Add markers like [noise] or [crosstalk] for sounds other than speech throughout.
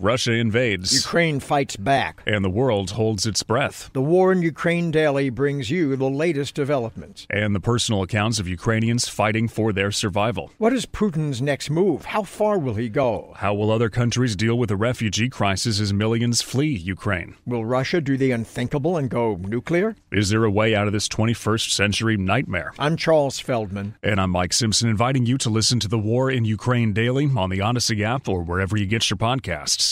Russia invades. Ukraine fights back. And the world holds its breath. The War in Ukraine Daily brings you the latest developments. And the personal accounts of Ukrainians fighting for their survival. What is Putin's next move? How far will he go? How will other countries deal with the refugee crisis as millions flee Ukraine? Will Russia do the unthinkable and go nuclear? Is there a way out of this 21st century nightmare? I'm Charles Feldman. And I'm Mike Simpson, inviting you to listen to the War in Ukraine Daily on the Odyssey app or wherever you get your podcasts.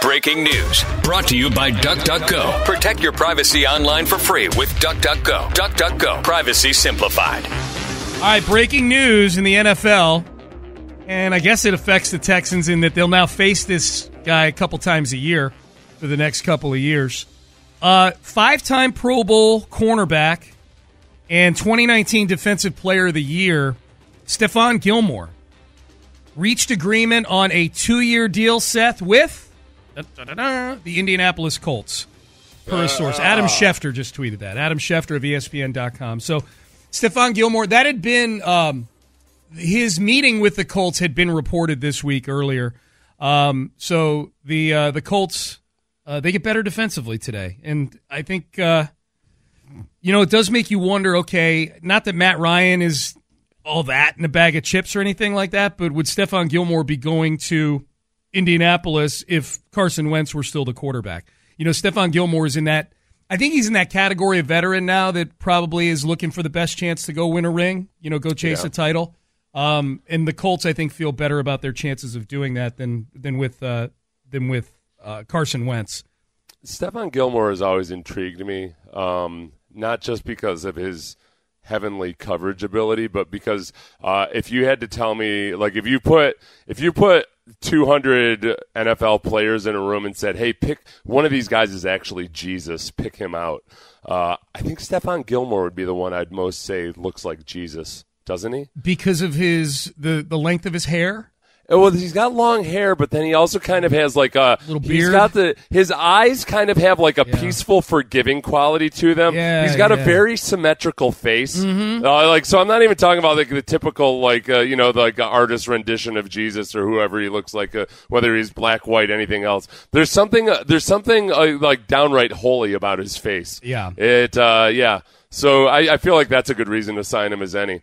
Breaking news brought to you by DuckDuckGo. Protect your privacy online for free with DuckDuckGo. DuckDuckGo. Privacy simplified. All right, breaking news in the NFL. And I guess it affects the Texans in that they'll now face this guy a couple times a year for the next couple of years. Uh, Five time Pro Bowl cornerback and 2019 Defensive Player of the Year, Stephon Gilmore reached agreement on a two year deal, Seth, with the Indianapolis Colts, per a source. Adam Schefter just tweeted that. Adam Schefter of ESPN.com. So, Stephon Gilmore, that had been um, his meeting with the Colts had been reported this week earlier. Um, so the uh, the Colts uh, they get better defensively today, and I think uh, you know it does make you wonder. Okay, not that Matt Ryan is all that in a bag of chips or anything like that, but would Stephon Gilmore be going to Indianapolis if Carson Wentz were still the quarterback? You know, Stephon Gilmore is in that. I think he's in that category of veteran now that probably is looking for the best chance to go win a ring. You know, go chase Yeah. a title. Um, and the Colts, I think, feel better about their chances of doing that than than with uh, than with uh, Carson Wentz. Stephon Gilmore has always intrigued me, um, not just because of his heavenly coverage ability, but because uh, if you had to tell me, like, if you put if you put 200 NFL players in a room and said, "Hey, pick one of these guys is actually Jesus, pick him out," uh, I think Stephon Gilmore would be the one I'd most say looks like Jesus, doesn't he? because of his the the length of his hair. Oh, Well, he's got long hair, but then he also kind of has like a Little He's beard? got the his eyes kind of have like a Yeah. peaceful, forgiving quality to them. Yeah, he's got a very symmetrical face. Mhm. Uh, like so, I'm not even talking about like the typical like uh, you know the, like uh, artist rendition of Jesus or whoever he looks like, uh, whether he's black, white, anything else. There's something uh, there's something uh, like downright holy about his face. Yeah. It uh, yeah. So I, I feel like that's a good reason to sign him as any.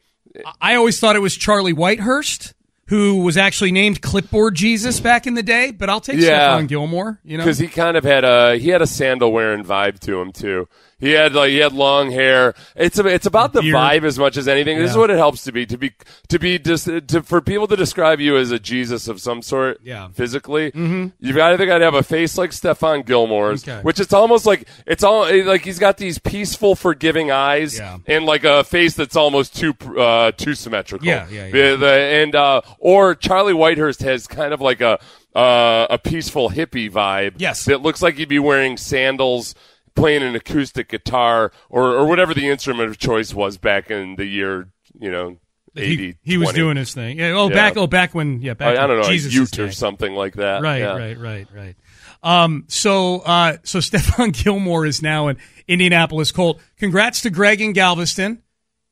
I always thought it was Charlie Whitehurst who was actually named Clipboard Jesus back in the day, but I'll take Yeah. Stephon Gilmore. You know, because he kind of had a he had a sandal wearing vibe to him too. He had like he had long hair. It's it's about the Beard. vibe as much as anything. This is what it helps to be to be to be dis, to for people to describe you as a Jesus of some sort. Yeah. physically, Mhm. you've got to have a face like Stephon Gilmore's, Okay. which it's almost like it's all like he's got these peaceful, forgiving eyes, Yeah. and like a face that's almost too uh, too symmetrical. Yeah, yeah, yeah. The- the- and uh, or Charlie Whitehurst has kind of like a uh, a peaceful hippie vibe. Yes. It looks like he'd be wearing sandals, playing an acoustic guitar, or, or whatever the instrument of choice was back in the year, you know, 80. he, he was doing his thing. Yeah. Oh, Yeah. back. Oh, back when. Yeah. Back. I, I don't know, Jesus' Ute or something like that. Right, Yeah. right, right, right. Um, so, uh, so [laughs] Stephon Gilmore is now an Indianapolis Colt. Congrats to Greg in Galveston,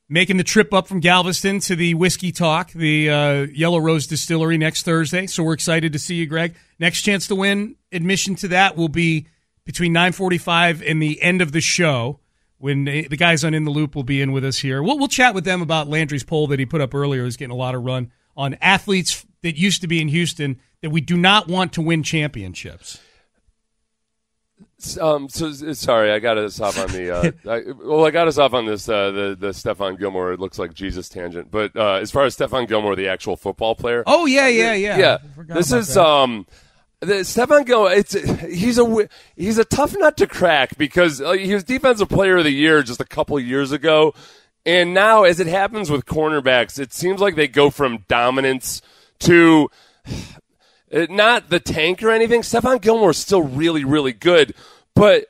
making the trip up from Galveston to the Whiskey Talk, the uh, Yellow Rose Distillery next Thursday. So we're excited to see you, Greg. Next chance to win admission to that will be between 9:45 and the end of the show. When the the guys on In the Loop will be in with us here, we'll we'll chat with them about Landry's poll that he put up earlier. Is getting a lot of run on athletes that used to be in Houston that we do not want to win championships. Um, so sorry, I got us off on the. Uh, [laughs] I, well, I got us off on this uh, the the Stephon Gilmore. It looks like Jesus tangent, but uh, as far as Stephon Gilmore, the actual football player. Oh yeah, yeah, yeah. yeah. This is that. um, the Stephon Gilmore. It's he's a he's a tough nut to crack because uh, he was defensive player of the year just a couple years ago, and now as it happens with cornerbacks, it seems like they go from dominance to uh, not the tank or anything. Stephon Gilmore is still really, really good, but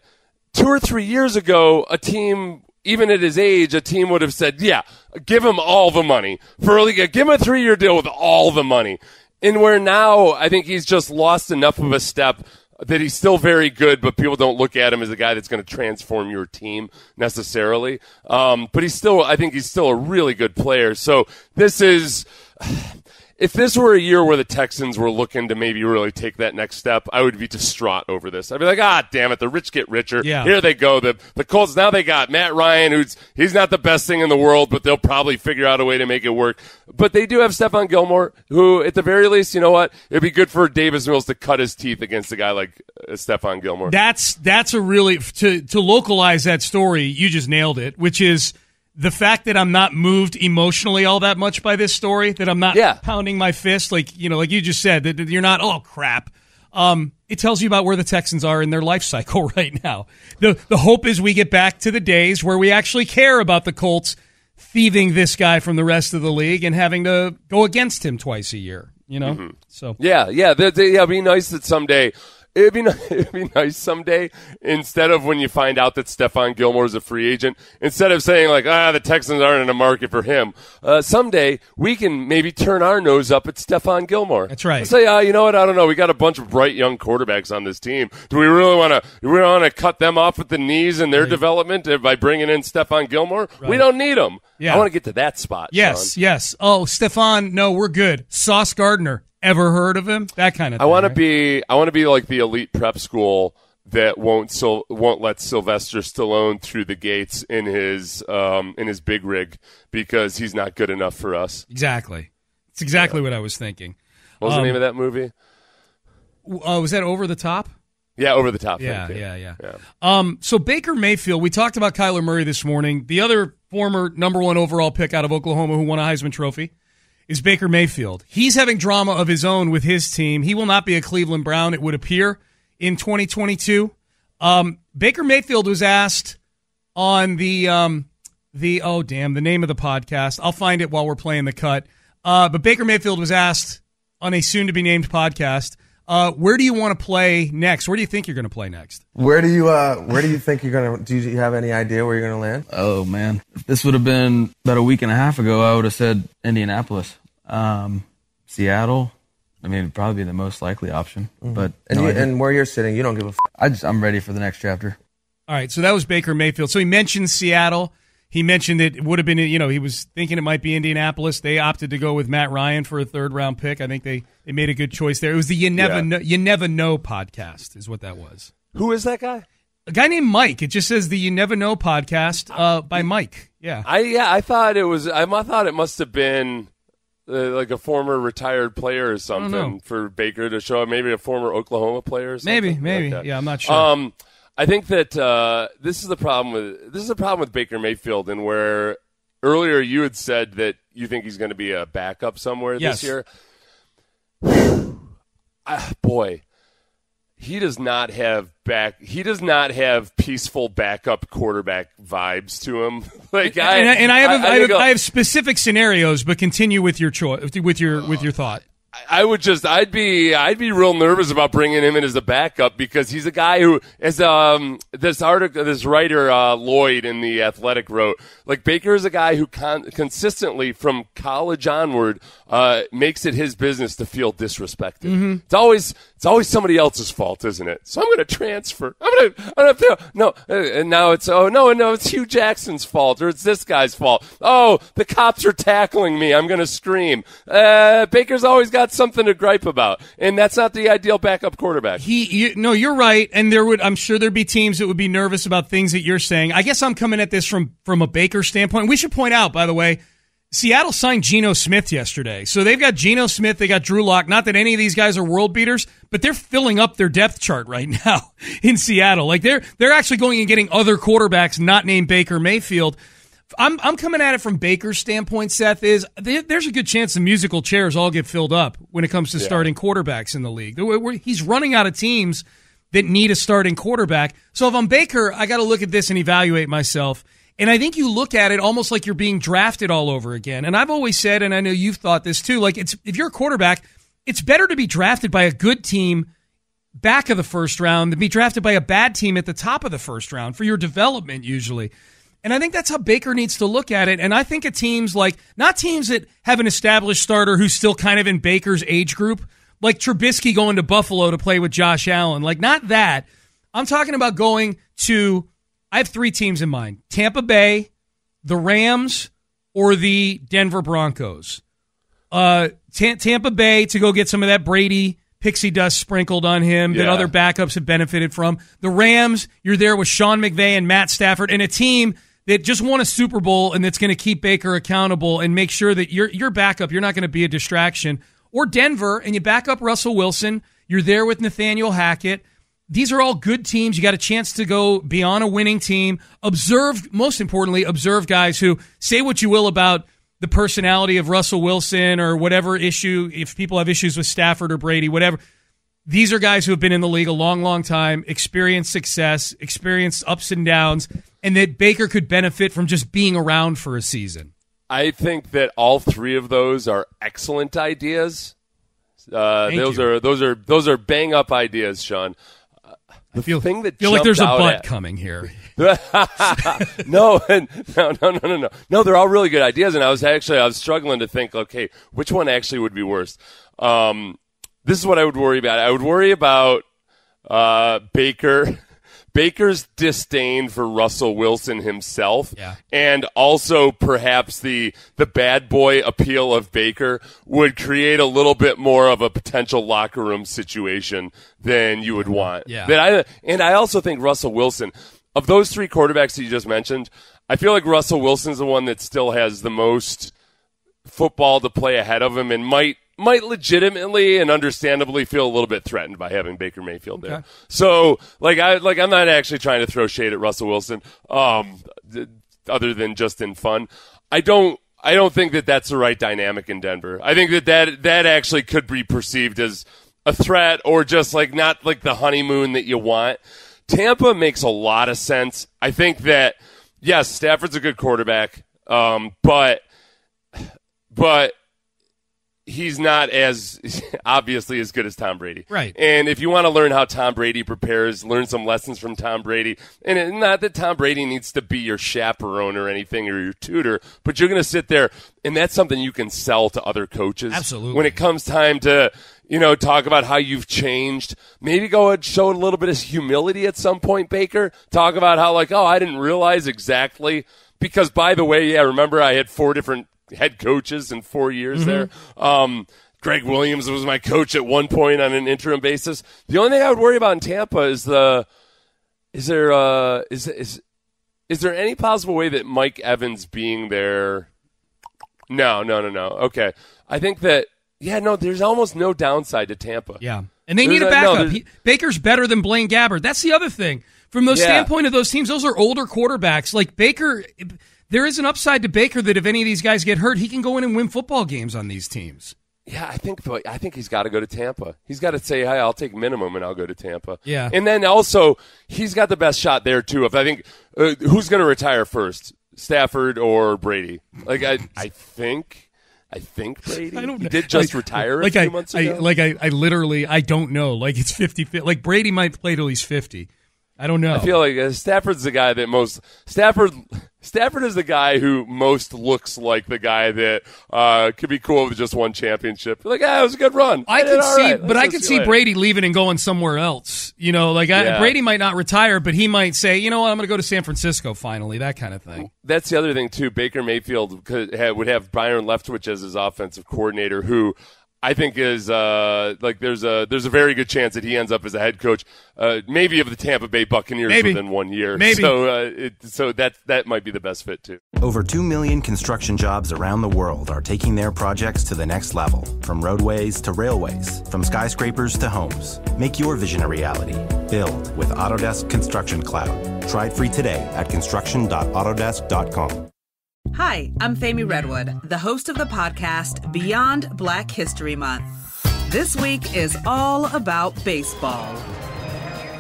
two or three years ago, a team, even at his age, a team would have said, "Yeah, give him all the money for a. Give him a three-year deal with all the money." And where now, I think he's just lost enough of a step that he's still very good, but people don't look at him as a guy that's going to transform your team necessarily. Um, but he's still, I think he's still a really good player. So this is if this were a year where the Texans were looking to maybe really take that next step, I would be distraught over this. I'd be like, ah, damn it, the rich get richer. Yeah. Here they go. The the Colts now they got Matt Ryan, who's he's not the best thing in the world, but they'll probably figure out a way to make it work. But they do have Stephon Gilmore, who at the very least, you know what, it'd be good for Davis Mills to cut his teeth against a guy like uh, Stephon Gilmore. That's that's a really to to localize that story. You just nailed it, which is the fact that I'm not moved emotionally all that much by this story. That I'm not Yeah. pounding my fist like you know, like you just said. That, you're not. Oh crap. Um, it tells you about where the Texans are in their life cycle [laughs] right now. the The hope is we get back to the days where we actually care about the Colts thieving this guy from the rest of the league and having to go against him twice a year. You know, so Yeah, yeah, yeah. It'd be nice that someday. It'd be, [laughs] it'd be nice someday instead of when you find out that Stephon Gilmore is a free agent, instead of saying like, ah, the Texans aren't in a market for him. Uh, someday we can maybe turn our nose up at Stephon Gilmore. That's right. Say, ah, you know what? I don't know. We got a bunch of bright young quarterbacks on this team. Do we really want to? We want to cut them off at the knees in their development by bringing in Stephon Gilmore? We don't need them. Yeah. I want to get to that spot. Yes, Sean. yes. Oh, Stephon, no, we're good. Sauce Gardner, ever heard of him? That kind of. I thing, want to right? be I want to be like the elite prep school that won't Sil- won't let Sylvester Stallone through the gates in his um, in his big rig because he's not good enough for us. exactly. It's exactly what I was thinking. What was Um, the name of that movie? Uh, was that over the top? Yeah, over the top. Yeah, yeah, yeah, Yeah. Um, so Baker Mayfield, we talked about Kyler Murray this morning. The other former number one overall pick out of Oklahoma who won a Heisman Trophy is Baker Mayfield. He's having drama of his own with his team. He will not be a Cleveland Brown, it would appear, in 2022. Um, Baker Mayfield was asked on the um, the oh damn the name of the podcast. I'll find it while we're playing the cut. Uh, but Baker Mayfield was asked on a soon to be named podcast. Uh, where do you want to play next? Where do you think you're going to play next? Where do you uh where do you think you're gonna do you have any idea where you're gonna land? Oh man, if this would have been about a week and a half ago, I would have said Indianapolis, um, Seattle. I mean, it'd probably be the most likely option. But And no, you, and where you're sitting, you don't give a f- I just I'm ready for the next chapter. All right, so that was Baker Mayfield. So he mentioned Seattle. He mentioned it would have been, you know, he was thinking it might be Indianapolis. They opted to go with Matt Ryan for a third round pick. I think they, they made a good choice there. It was the You Never Yeah. know, You Never Know podcast, is what that was. Who is that guy? A guy named Mike. It just says the You Never Know podcast uh, by Mike. Yeah. I yeah, I thought it was. I, I thought it must have been uh, like a former retired player or something for Baker to show up. Maybe a former Oklahoma player. Or something Maybe, like maybe. that. Yeah, I'm not sure. Um, I think that uh, this is the problem with this is the problem with Baker Mayfield, and where earlier you had said that you think he's going to be a backup somewhere Yes. this year. [sighs] Ah, boy, he does not have back. He does not have peaceful backup quarterback vibes to him. [laughs] like I and, I, and I have, I, have, I have specific scenarios, but continue with your choice, with your with your thought. I would just, I'd be, I'd be real nervous about bringing him in as a backup because he's a guy who, as um, this article, this writer uh, Lloyd in the Athletic wrote, like Baker is a guy who con- consistently from college onward uh, makes it his business to feel disrespected. It's always, it's always somebody else's fault, isn't it? So I'm going to transfer. I'm going to, I'm going to feel no, uh, and now it's oh no, no, it's Hue Jackson's fault or it's this guy's fault. Oh, the cops are tackling me. I'm going to scream. Uh, Baker's always got something to gripe about, and that's not the ideal backup quarterback. He, you, no, you're right, and there would, I'm sure there'd be teams that would be nervous about things that you're saying. I guess I'm coming at this from from a Baker standpoint. We should point out, by the way, Seattle signed Geno Smith yesterday, so they've got Geno Smith, they got Drew Lock. Not that any of these guys are world beaters, but they're filling up their depth chart right [laughs] now in Seattle. Like they're they're actually going and getting other quarterbacks not named Baker Mayfield. I'm I'm coming at it from Baker's standpoint. Seth is there's a good chance the musical chairs all get filled up when it comes to starting quarterbacks in the league. He's running out of teams that need a starting quarterback. So if I'm Baker, I got to look at this and evaluate myself. And I think you look at it almost like you're being drafted all over again. And I've always said, and I know you've thought this too, like it's if you're a quarterback, it's better to be drafted by a good team back of the first round than be drafted by a bad team at the top of the first round for your development usually. And I think that's how Baker needs to look at it. And I think of teams like not teams that have an established starter who's still kind of in Baker's age group, like Trubisky going to Buffalo to play with Josh Allen. Like not that. I'm talking about going to I have three teams in mind. Tampa Bay, the Rams, or the Denver Broncos. Uh, Ta- Tampa Bay to go get some of that Brady pixie dust sprinkled on him that other backups have benefited from. The Rams, you're there with Sean McVay and Matt Stafford and a team that just won a Super Bowl and that's going to keep Baker accountable and make sure that your your backup, you're not going to be a distraction. Or Denver, and you back up Russell Wilson. You're there with Nathaniel Hackett. These are all good teams. You got a chance to go beyond a winning team. Observe, most importantly, observe guys who say what you will about the personality of Russell Wilson or whatever issue, if people have issues with Stafford or Brady, whatever. These are guys who have been in the league a long, long time, experienced success, experienced ups and downs, and that Baker could benefit from just being around for a season. I think that all three of those are excellent ideas. Uh, those you. are those are those are bang up ideas, Sean. I feel, thing that feel like there's a butt at- coming here. [laughs] no, and- no, no, no, no, no. No, they're all really good ideas, and I was actually I was struggling to think, okay, which one actually would be worse. Um, this is what I would worry about. I would worry about uh, Baker. [laughs] Baker's disdain for Russell Wilson himself, Yeah. and also perhaps the the bad boy appeal of Baker would create a little bit more of a potential locker room situation than you would want. Yeah. That I and I also think Russell Wilson of those three quarterbacks that you just mentioned, I feel like Russell Wilson's the one that still has the most football to play ahead of him and might might legitimately and understandably feel a little bit threatened by having Baker Mayfield there. So, like I like I'm not actually trying to throw shade at Russell Wilson um th- other than just in fun. I don't I don't think that that's the right dynamic in Denver. I think that that that actually could be perceived as a threat or just like not like the honeymoon that you want. Tampa makes a lot of sense. I think that yes, Stafford's a good quarterback, um, but but he's not as [laughs] obviously as good as Tom Brady. Right. And if you want to learn how Tom Brady prepares, learn some lessons from Tom Brady. And it, not that Tom Brady needs to be your chaperone or anything or your tutor, but you're going to sit there and that's something you can sell to other coaches. Absolutely. When it comes time to, you know, talk about how you've changed, maybe go and show a little bit of humility at some point, Baker. Talk about how like, oh, I didn't realize exactly because by the way, yeah, remember I had four different head coaches in four years there. Um, Gregg Williams was my coach at one point on an interim basis. The only thing I would worry about in Tampa is the is there uh is is is there any possible way that Mike Evans being there? No, no, no, no. Okay, I think that yeah, no. There's almost no downside to Tampa. Yeah. And they There's need a a- no, backup. He- Baker's better than Blaine Gabbert. That's the other thing. From the Yeah. standpoint of those teams, those are older quarterbacks. Like Baker, there is an upside to Baker that if any of these guys get hurt, he can go in and win football games on these teams. Yeah, I think I think he's got to go to Tampa. He's got to say, "Hey, I'll take minimum and I'll go to Tampa." Yeah. and then also he's got the best shot there too. If I think uh, who's going to retire first, Stafford or Brady? Like I, I think, I think Brady. [laughs] I don't he know. did just Like- retire like few I, months I- like I, I literally, I don't know. Like it's 50 Like Brady might play till he's 50. I don't know. I feel like uh, Stafford's the guy that most Stafford. Stafford is the guy who most looks like the guy that uh, could be cool with just one championship. Like, ah, it was a good run. I could see, right. but I could see later. Brady leaving and going somewhere else. You know, like I, Yeah. Brady might not retire, but he might say, you know what, I'm going to go to San Francisco finally. That kind of thing. that's the other thing too. Baker Mayfield could would have Byron Leftwich as his offensive coordinator, who I think is uh, like there's a there's a very good chance that he ends up as a head coach, uh, maybe of the Tampa Bay Buccaneers Maybe. within one year. Maybe. So uh, it, so that that might be the best fit too. Over 2 million construction jobs around the world are taking their projects to the next level. From roadways to railways, from skyscrapers to homes. Make your vision a reality. Build with Autodesk Construction Cloud. Try it free today at construction.autodesk.com. Hi, I'm Femi Redwood, the host of the podcast Beyond Black History Month. This week is all about baseball.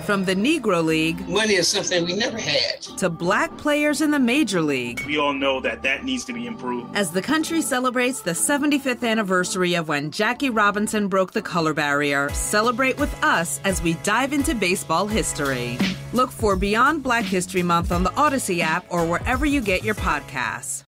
From the Negro League Money is something we never had. to black players in the Major League, We all know that that needs to be improved. as the country celebrates the 75th anniversary of when Jackie Robinson broke the color barrier, celebrate with us as we dive into baseball history. Look for Beyond Black History Month on the Odyssey app or wherever you get your podcasts.